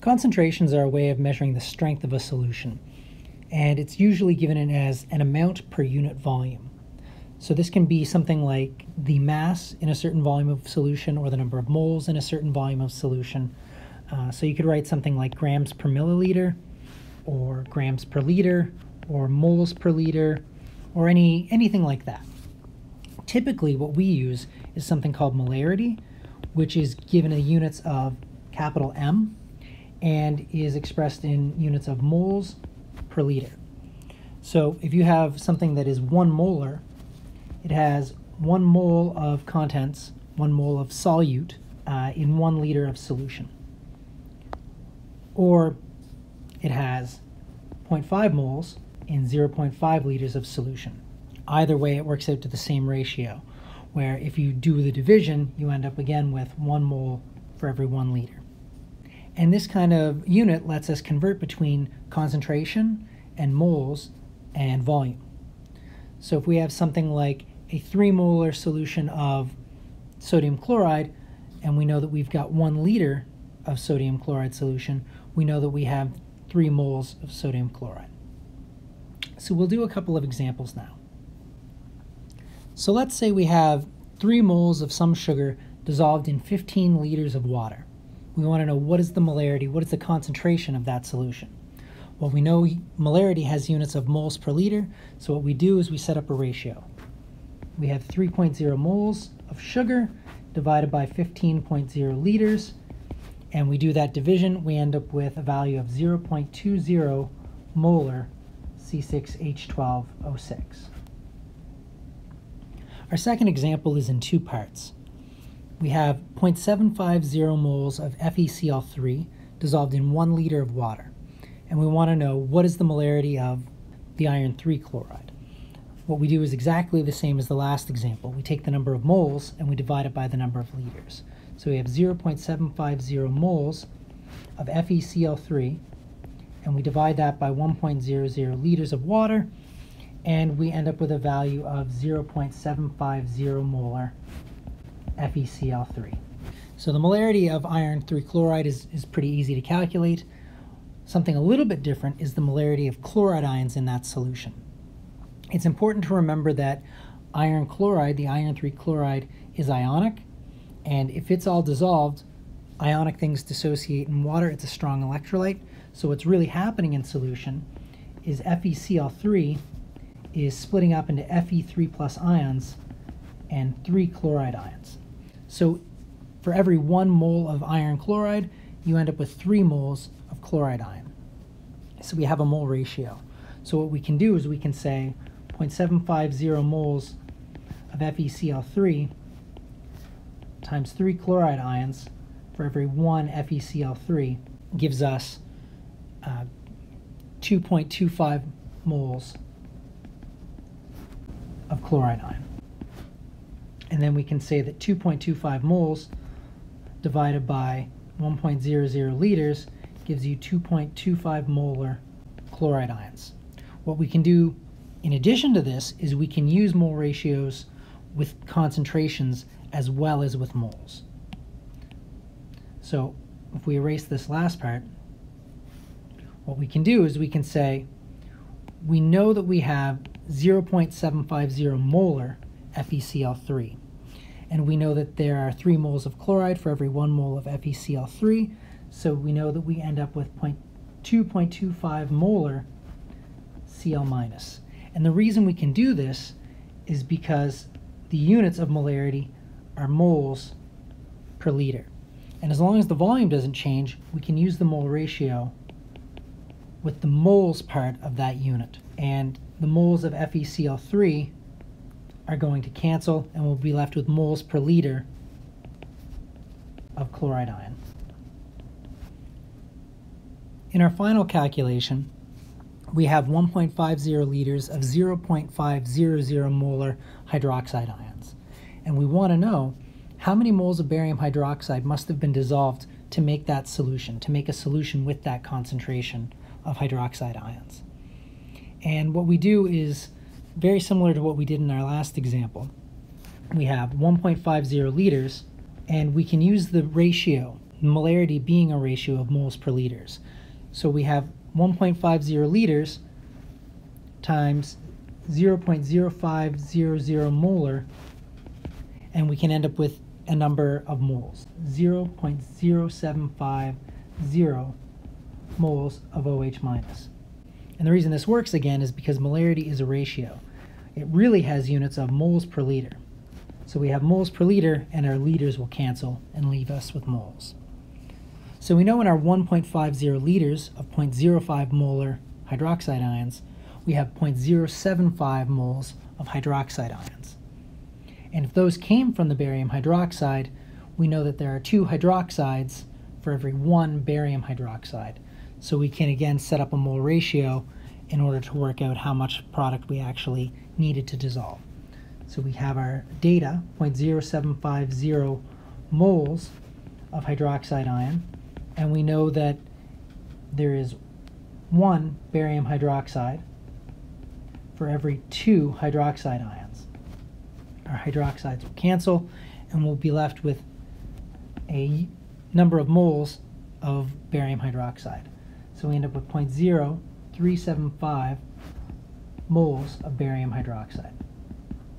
Concentrations are a way of measuring the strength of a solution, and it's usually given as an amount per unit volume. So this can be something like the mass in a certain volume of solution or the number of moles in a certain volume of solution. Uh, so you could write something like grams per milliliter or grams per liter or moles per liter or any anything like that. Typically what we use is something called molarity, which is given in units of capital M and is expressed in units of moles per liter. So if you have something that is one molar, it has one mole of contents, one mole of solute uh, in one liter of solution. Or it has 0.5 moles in 0.5 liters of solution. Either way, it works out to the same ratio, where if you do the division, you end up again with one mole for every one liter. And this kind of unit lets us convert between concentration and moles and volume. So if we have something like a 3 molar solution of sodium chloride, and we know that we've got 1 liter of sodium chloride solution, we know that we have 3 moles of sodium chloride. So we'll do a couple of examples now. So let's say we have 3 moles of some sugar dissolved in 15 liters of water. We want to know what is the molarity, what is the concentration of that solution. Well, we know molarity has units of moles per liter, so what we do is we set up a ratio. We have 3.0 moles of sugar divided by 15.0 liters, and we do that division, we end up with a value of 0.20 molar C6H12O6. Our second example is in two parts we have 0.750 moles of FeCl3 dissolved in one liter of water. And we want to know what is the molarity of the iron 3 chloride. What we do is exactly the same as the last example. We take the number of moles and we divide it by the number of liters. So we have 0.750 moles of FeCl3 and we divide that by 1.00 liters of water and we end up with a value of 0.750 molar FeCl3. So the molarity of iron 3 chloride is, is pretty easy to calculate. Something a little bit different is the molarity of chloride ions in that solution. It's important to remember that iron chloride, the iron 3 chloride, is ionic, and if it's all dissolved, ionic things dissociate in water. It's a strong electrolyte. So what's really happening in solution is FeCl3 is splitting up into Fe3 plus ions and 3 chloride ions. So for every one mole of iron chloride, you end up with three moles of chloride ion. So we have a mole ratio. So what we can do is we can say 0.750 moles of FeCl3 times 3 chloride ions for every 1 FeCl3 gives us uh, 2.25 moles of chloride ion. And then we can say that 2.25 moles divided by 1.00 liters gives you 2.25 molar chloride ions. What we can do in addition to this is we can use mole ratios with concentrations as well as with moles. So if we erase this last part, what we can do is we can say we know that we have 0.750 molar FeCl3. And we know that there are 3 moles of chloride for every 1 mole of FeCl3, so we know that we end up with 2.25 molar Cl minus. And the reason we can do this is because the units of molarity are moles per liter. And as long as the volume doesn't change, we can use the mole ratio with the moles part of that unit. And the moles of FeCl3 are going to cancel and we'll be left with moles per liter of chloride ion. In our final calculation, we have 1.50 liters of 0.500 molar hydroxide ions. And we want to know how many moles of barium hydroxide must have been dissolved to make that solution, to make a solution with that concentration of hydroxide ions. And what we do is very similar to what we did in our last example. We have 1.50 liters, and we can use the ratio molarity being a ratio of moles per liters. So we have 1.50 liters times 0.0500 molar, and we can end up with a number of moles 0.0750 moles of OH minus. And the reason this works again is because molarity is a ratio. It really has units of moles per liter. So we have moles per liter, and our liters will cancel and leave us with moles. So we know in our 1.50 liters of 0.05 molar hydroxide ions, we have 0.075 moles of hydroxide ions. And if those came from the barium hydroxide, we know that there are two hydroxides for every one barium hydroxide. So we can again set up a mole ratio in order to work out how much product we actually needed to dissolve. So we have our data, 0.0750 moles of hydroxide ion, and we know that there is one barium hydroxide for every two hydroxide ions. Our hydroxides will cancel, and we'll be left with a number of moles of barium hydroxide. So we end up with 0.0375 moles of barium hydroxide.